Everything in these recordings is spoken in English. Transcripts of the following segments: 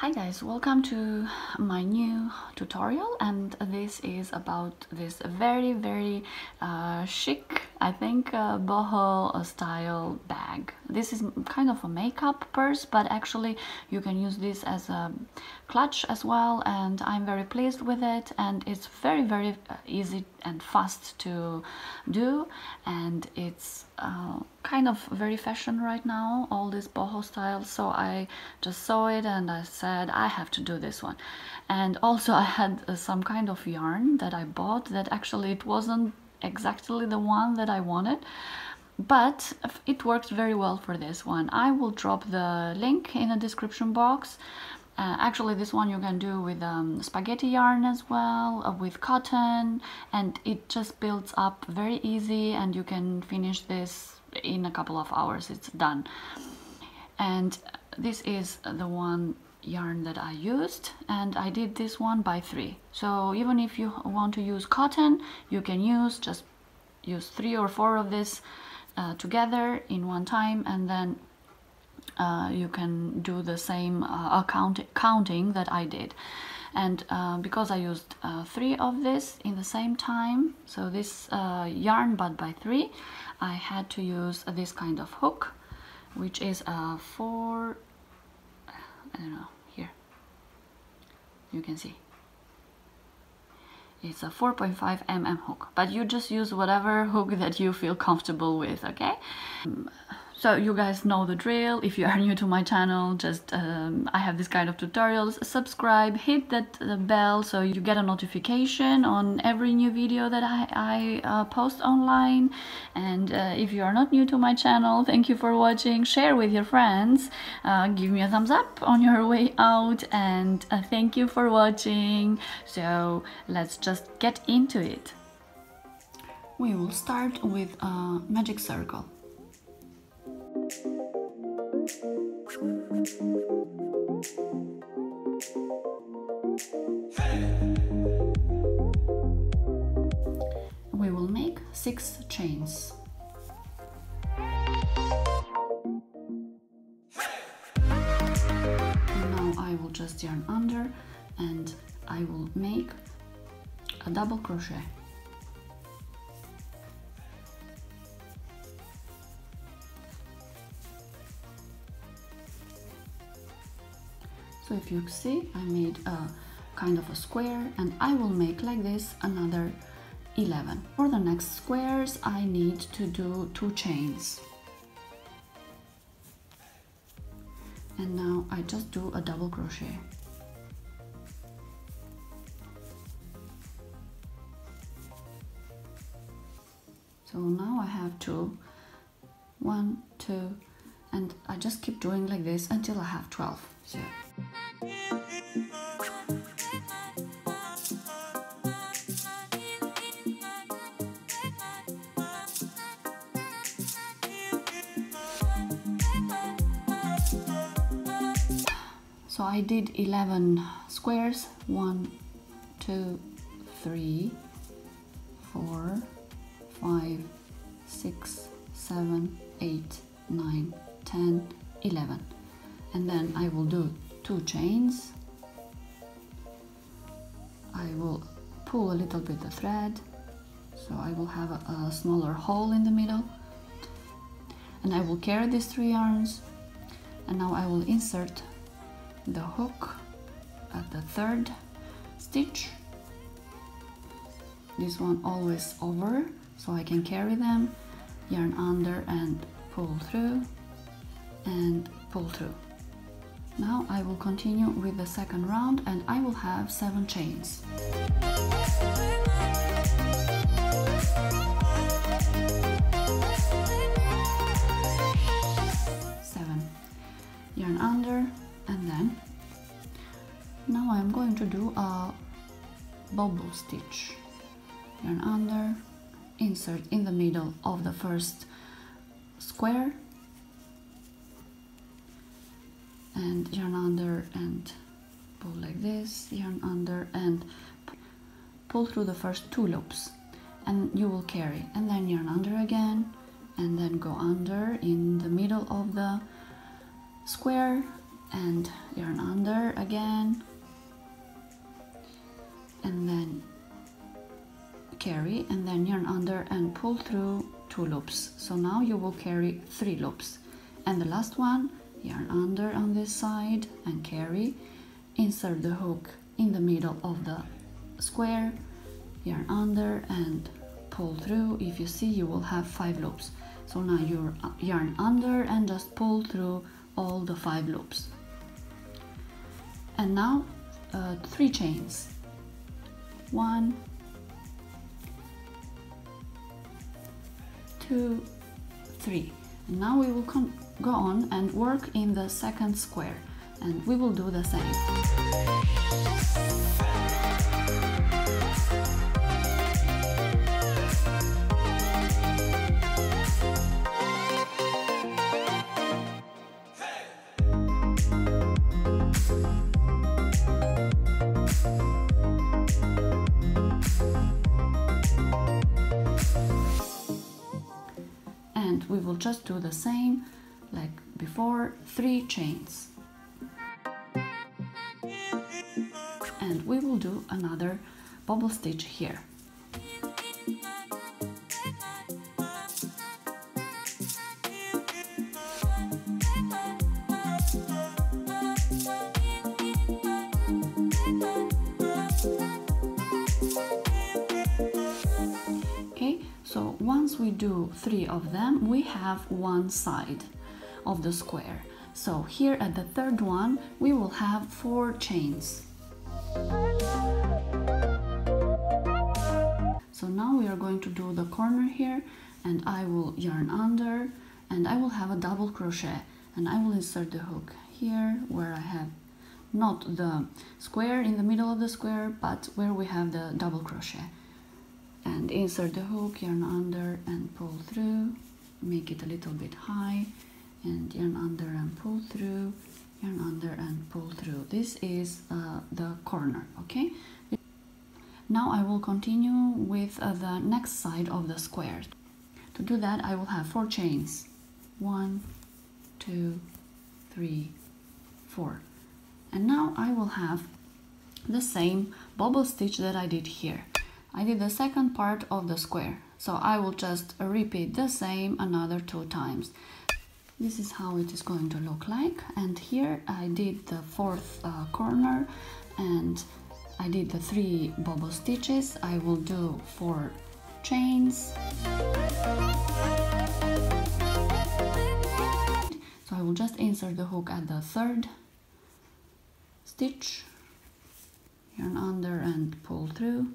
Hi guys, welcome to my new tutorial and this is about this very very uh, chic I think uh, boho style bag. This is kind of a makeup purse but actually you can use this as a clutch as well and I'm very pleased with it and it's very very uh, easy and fast to do and it's uh, kind of very fashion right now all this boho style so I just saw it and I said I have to do this one and also I had uh, some kind of yarn that I bought that actually it wasn't exactly the one that I wanted but it works very well for this one. I will drop the link in the description box. Uh, actually this one you can do with um, spaghetti yarn as well uh, with cotton and it just builds up very easy and you can finish this in a couple of hours. It's done. And this is the one yarn that I used and I did this one by three. So even if you want to use cotton you can use just use three or four of this uh, together in one time and then uh, you can do the same uh, account counting that I did. And uh, because I used uh, three of this in the same time so this uh, yarn but by three I had to use this kind of hook which is a four I don't know you can see. It's a 4.5 mm hook but you just use whatever hook that you feel comfortable with okay so you guys know the drill. If you are new to my channel, just um, I have this kind of tutorials. Subscribe, hit that uh, bell so you get a notification on every new video that I, I uh, post online. And uh, if you are not new to my channel, thank you for watching. Share with your friends. Uh, give me a thumbs up on your way out. And uh, thank you for watching. So let's just get into it. We will start with a magic circle. We will make six chains. Now I will just yarn under and I will make a double crochet. So if you see I made a kind of a square and I will make like this another 11 for the next squares I need to do two chains. And now I just do a double crochet. So now I have two one two and I just keep doing like this until I have 12 so I did 11 squares. 1 2 3 4 5 6 7 8 9 10 11 and then I will do two chains. I will pull a little bit the thread so I will have a, a smaller hole in the middle. And I will carry these three yarns and now I will insert the hook at the third stitch. This one always over so I can carry them yarn under and pull through and pull through now I will continue with the second round and I will have seven chains. Seven. Yarn under and then? Now I'm going to do a bubble stitch. Yarn under insert in the middle of the first square and yarn under and pull like this yarn under and pull through the first two loops. And you will carry. And then yarn under again and then go under in the middle of the square and yarn under again and then carry and then yarn under and pull through two loops. So now you will carry three loops. And the last one yarn under on this side and carry. Insert the hook in the middle of the square yarn under and pull through. If you see you will have five loops. So now you yarn under and just pull through all the five loops. And now uh, three chains. One two three and now we will go on and work in the second square and we will do the same just do the same like before three chains. And we will do another bubble stitch here of them we have one side of the square. So here at the third one we will have four chains. So now we are going to do the corner here and I will yarn under and I will have a double crochet and I will insert the hook here where I have not the square in the middle of the square but where we have the double crochet and insert the hook yarn under and pull through. Make it a little bit high and yarn under and pull through yarn under and pull through. This is uh, the corner okay? Now I will continue with uh, the next side of the square. To do that I will have four chains. One two three four. And now I will have the same bubble stitch that I did here I did the second part of the square. So I will just repeat the same another two times. This is how it is going to look like. And here I did the fourth uh, corner and I did the three bubble stitches. I will do four chains. So I will just insert the hook at the third stitch. Yarn under and pull through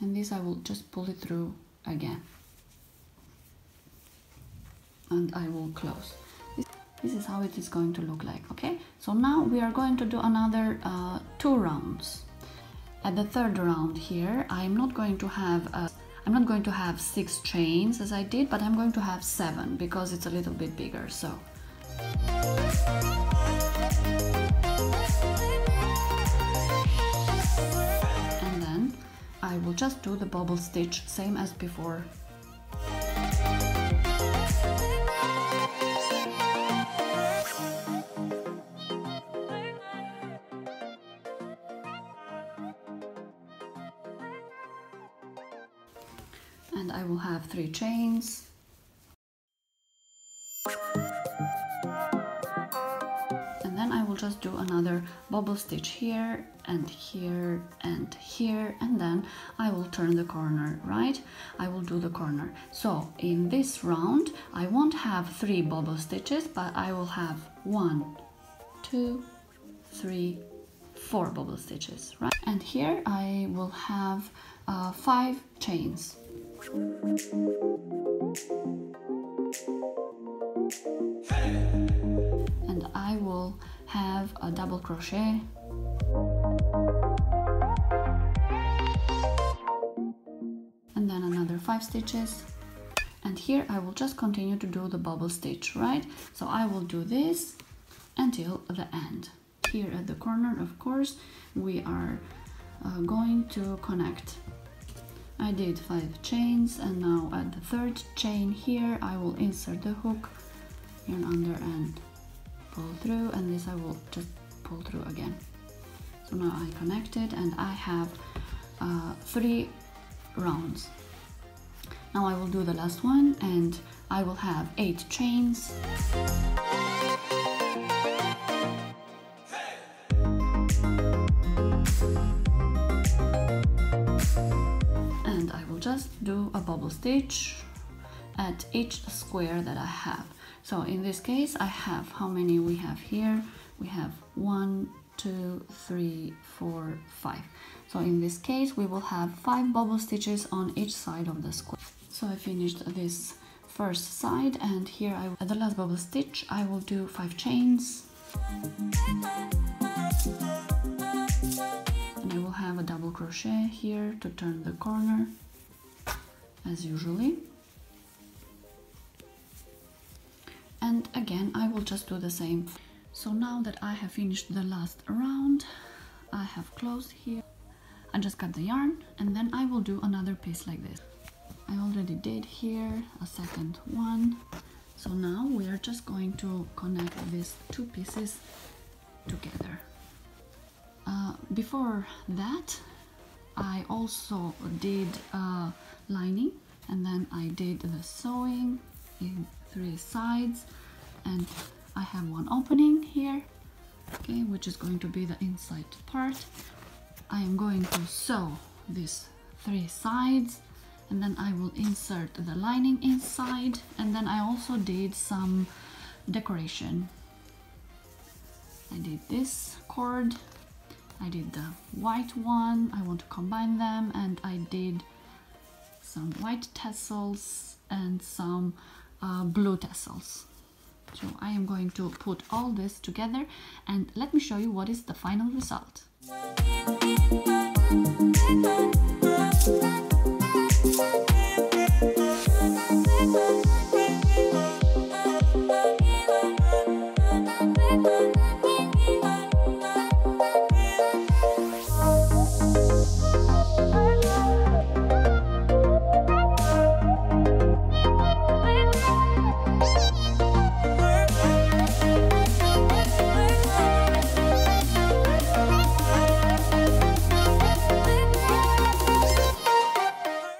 and this I will just pull it through again and I will close. This, this, is how it is going to look like, okay? So now we are going to do another uh, two rounds. At the third round here, I'm not going to have a, I'm not going to have six chains as I did, but I'm going to have seven because it's a little bit bigger, so. I will just do the bubble stitch, same as before. And I will have three chains bubble stitch here and here and here and then I will turn the corner right? I will do the corner. So in this round I won't have three bubble stitches but I will have one two three four bubble stitches right? And here I will have uh, five chains. And I will have a double crochet. And then another five stitches. And here I will just continue to do the bubble stitch right? So I will do this until the end. Here at the corner of course we are uh, going to connect. I did five chains and now at the third chain here I will insert the hook yarn under and pull through and this I will just pull through again. So now I connected and I have uh, three rounds. Now I will do the last one and I will have eight chains. And I will just do a bubble stitch at each square that I have so in this case I have how many we have here? We have one two three four five. So in this case we will have five bubble stitches on each side of the square. So I finished this first side and here I at the last bubble stitch I will do five chains. And I will have a double crochet here to turn the corner as usually and again I will just do the same. So now that I have finished the last round I have closed here. I just cut the yarn and then I will do another piece like this. I already did here a second one. So now we are just going to connect these two pieces together. Uh, before that I also did a lining and then I did the sewing in three sides and I have one opening here okay which is going to be the inside part. I am going to sew these three sides and then I will insert the lining inside and then I also did some decoration. I did this cord I did the white one I want to combine them and I did some white tassels and some uh, blue tassels so I am going to put all this together and let me show you what is the final result